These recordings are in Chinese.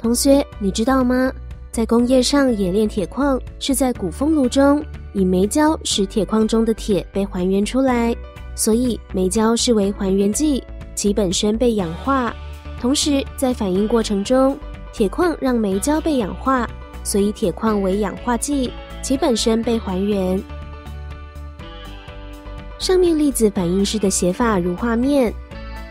同学，你知道吗？在工业上冶炼铁矿是在鼓风炉中以煤焦使铁矿中的铁被还原出来，所以煤焦是为还原剂，其本身被氧化。同时在反应过程中，铁矿让煤焦被氧化，所以铁矿为氧化剂，其本身被还原。上面粒子反应式的写法如画面。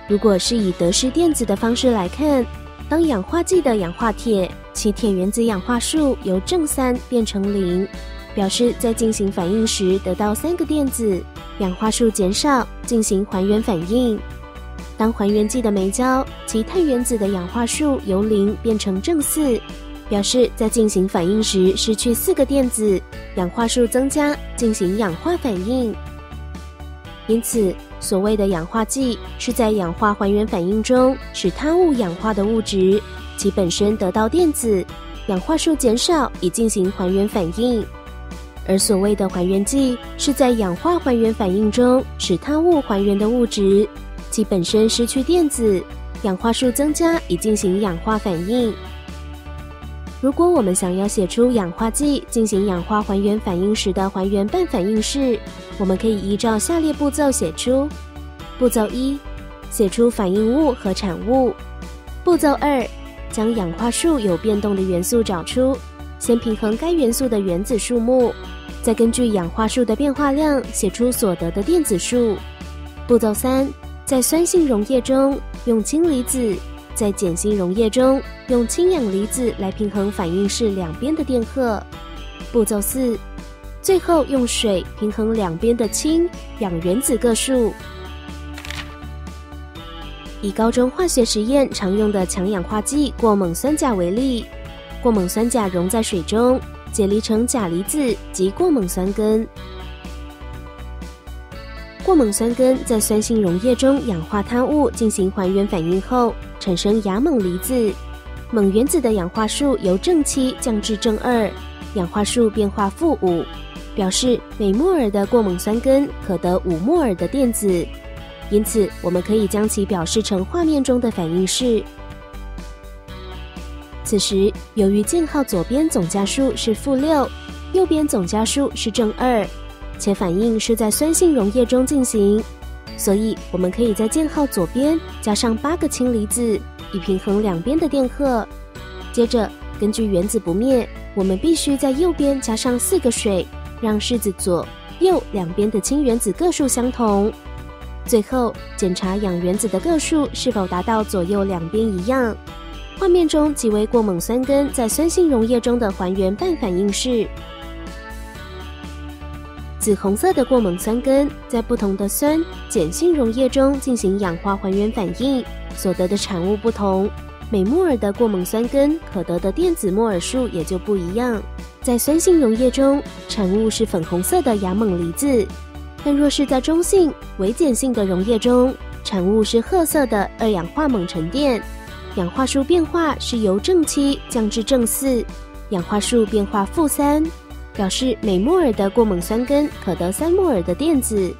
如果是以得失电子的方式来看，当氧化剂的氧化铁，其铁原子氧化数由正三变成零，表示在进行反应时得到三个电子，氧化数减少，进行还原反应。当还原剂的煤焦，其碳原子的氧化数由零变成正四，表示在进行反应时失去四个电子，氧化数增加，进行氧化反应。因此，所谓的氧化剂是在氧化还原反应中使他物氧化的物质，其本身得到电子，氧化数减少以进行还原反应；而所谓的还原剂是在氧化还原反应中使他物还原的物质，其本身失去电子，氧化数增加以进行氧化反应。如果我们想要写出氧化剂进行氧化还原反应时的还原半反应式，我们可以依照下列步骤写出：步骤一，写出反应物和产物；步骤二，将氧化数有变动的元素找出，先平衡该元素的原子数目，再根据氧化数的变化量写出所得的电子数；步骤三，在酸性溶液中用氢离子。在碱性溶液中，用氢氧离子来平衡反应式两边的电荷。步骤四，最后用水平衡两边的氢氧原子个数。以高中化学实验常用的强氧化剂过锰酸钾为例，过锰酸钾溶在水中，解离成钾离子及过锰酸根。过锰酸根在酸性溶液中氧化他物进行还原反应后。产生亚锰离子，锰原子的氧化数由正七降至正二，氧化数变化负五，表示每摩尔的过锰酸根可得五摩尔的电子，因此我们可以将其表示成画面中的反应式。此时，由于键号左边总加数是负六，右边总加数是正二，且反应是在酸性溶液中进行。所以，我们可以在键号左边加上八个氢离子，以平衡两边的电荷。接着，根据原子不灭，我们必须在右边加上四个水，让式子左右两边的氢原子个数相同。最后，检查氧原子的个数是否达到左右两边一样。画面中即为过锰酸根在酸性溶液中的还原半反应式。紫红色的过锰酸根在不同的酸碱性溶液中进行氧化还原反应，所得的产物不同，每摩尔的过锰酸根可得的电子摩尔数也就不一样。在酸性溶液中，产物是粉红色的亚锰离子；但若是在中性微碱性的溶液中，产物是褐色的二氧化锰沉淀，氧化数变化是由正七降至正四，氧化数变化负三。表示每摩尔的过锰酸根可得三摩尔的电子，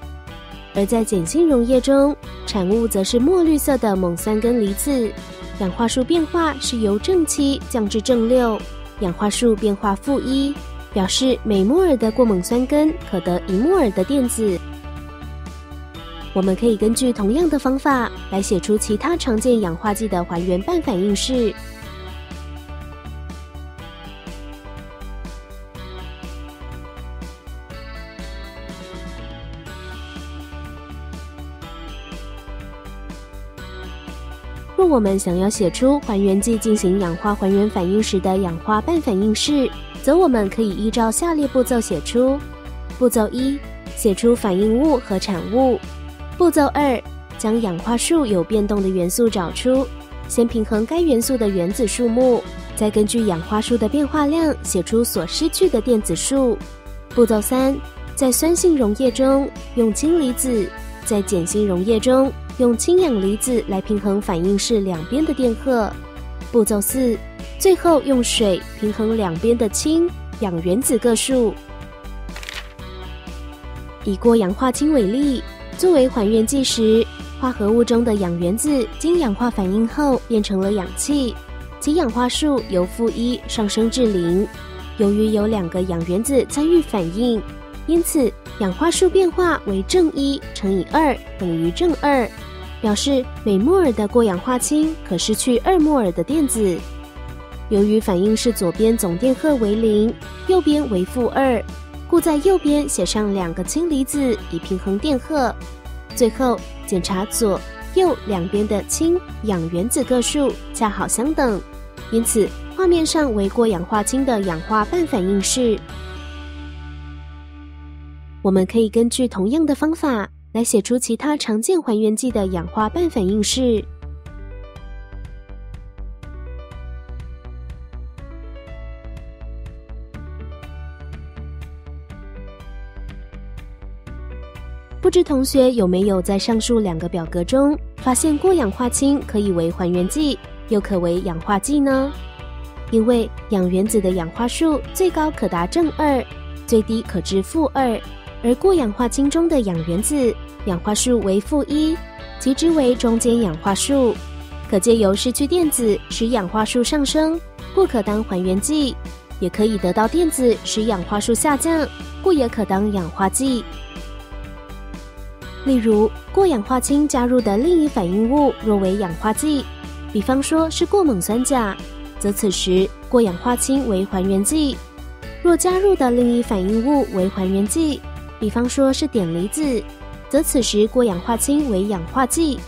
而在碱性溶液中，产物则是墨绿色的锰酸根离子，氧化数变化是由正七降至正六，氧化数变化负一，表示每摩尔的过锰酸根可得一摩尔的电子。我们可以根据同样的方法来写出其他常见氧化剂的还原半反应式。我们想要写出还原剂进行氧化还原反应时的氧化半反应式，则我们可以依照下列步骤写出：步骤一，写出反应物和产物；步骤二，将氧化数有变动的元素找出，先平衡该元素的原子数目，再根据氧化数的变化量写出所失去的电子数；步骤三，在酸性溶液中用氢离子，在碱性溶液中。用氢氧离子来平衡反应式两边的电荷。步骤四，最后用水平衡两边的氢氧原子个数。以过氧化氢为例，作为还原剂时，化合物中的氧原子经氧化反应后变成了氧气，其氧化数由负一上升至零。由于有两个氧原子参与反应，因此氧化数变化为正一乘以二等于正二，表示每摩尔的过氧化氢可失去二摩尔的电子。由于反应式左边总电荷为零，右边为负二，故在右边写上两个氢离子以平衡电荷。最后检查左右两边的氢氧原子个数恰好相等，因此。画面上为过氧化氢的氧化半反应式。我们可以根据同样的方法来写出其他常见还原剂的氧化半反应式。不知同学有没有在上述两个表格中发现过氧化氢可以为还原剂，又可为氧化剂呢？因为氧原子的氧化数最高可达正二，最低可至负二，而过氧化氢中的氧原子氧化数为负一，即之为中间氧化数，可借由失去电子使氧化数上升，故可当还原剂；也可以得到电子使氧化数下降，故也可当氧化剂。例如，过氧化氢加入的另一反应物若为氧化剂，比方说是过锰酸钾。则此时过氧化氢为还原剂，若加入的另一反应物为还原剂，比方说是碘离子，则此时过氧化氢为氧化剂。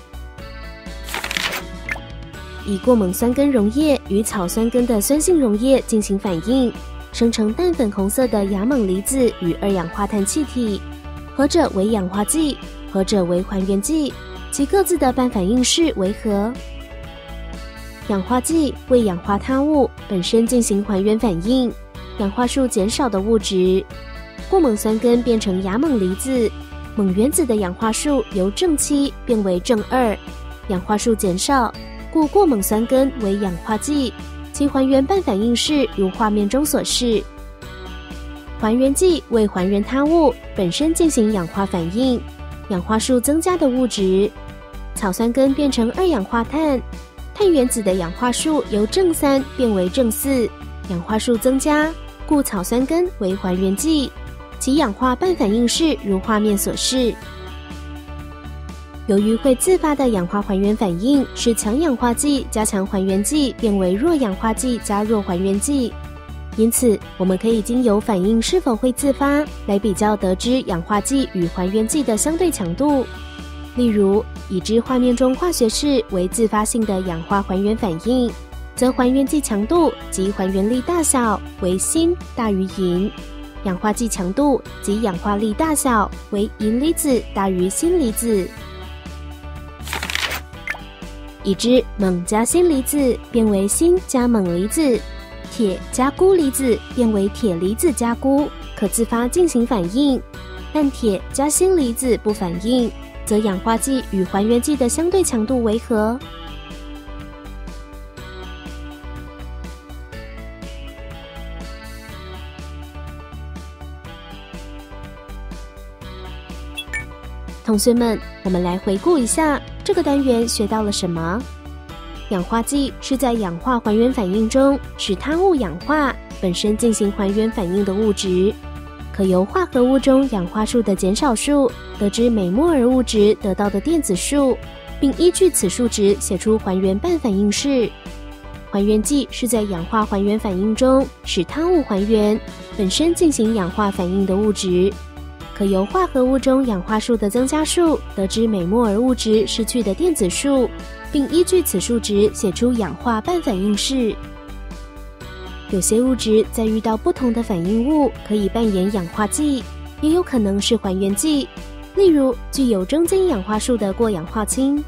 以过锰酸根溶液与草酸根的酸性溶液进行反应，生成淡粉红色的亚锰离子与二氧化碳气体，何者为氧化剂，何者为还原剂？其各自的半反应式为何？氧化剂为氧化他物本身进行还原反应，氧化数减少的物质，过锰酸根变成亚锰离子，锰原子的氧化数由正七变为正二，氧化数减少，故过锰酸根为氧化剂。其还原半反应式如画面中所示。还原剂为还原他物本身进行氧化反应，氧化数增加的物质，草酸根变成二氧化碳。碳原子的氧化数由正三变为正四，氧化数增加，故草酸根为还原剂。其氧化半反应式如画面所示。由于会自发的氧化还原反应是强氧化剂加强还原剂变为弱氧化剂加弱还原剂，因此我们可以经由反应是否会自发来比较得知氧化剂与还原剂的相对强度。例如，已知画面中化学式为自发性的氧化还原反应，则还原剂强度及还原力大小为锌大于银；氧化剂强度及氧化力大小为银离子大于锌离子。已知锰加锌离子变为锌加锰离子，铁加钴离子变为铁离子加钴，可自发进行反应，但铁加锌离子不反应。则氧化剂与还原剂的相对强度为何？同学们，我们来回顾一下这个单元学到了什么？氧化剂是在氧化还原反应中使他物氧化，本身进行还原反应的物质。可由化合物中氧化数的减少数得知每摩尔物质得到的电子数，并依据此数值写出还原半反应式。还原剂是在氧化还原反应中使汤物还原，本身进行氧化反应的物质。可由化合物中氧化数的增加数得知每摩尔物质失去的电子数，并依据此数值写出氧化半反应式。有些物质在遇到不同的反应物，可以扮演氧化剂，也有可能是还原剂。例如，具有中间氧化数的过氧化氢。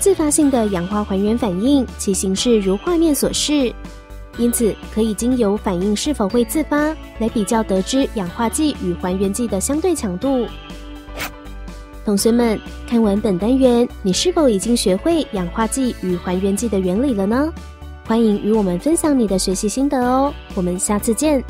自发性的氧化还原反应，其形式如画面所示，因此可以经由反应是否会自发来比较得知氧化剂与还原剂的相对强度。同学们，看完本单元，你是否已经学会氧化剂与还原剂的原理了呢？欢迎与我们分享你的学习心得哦，我们下次见。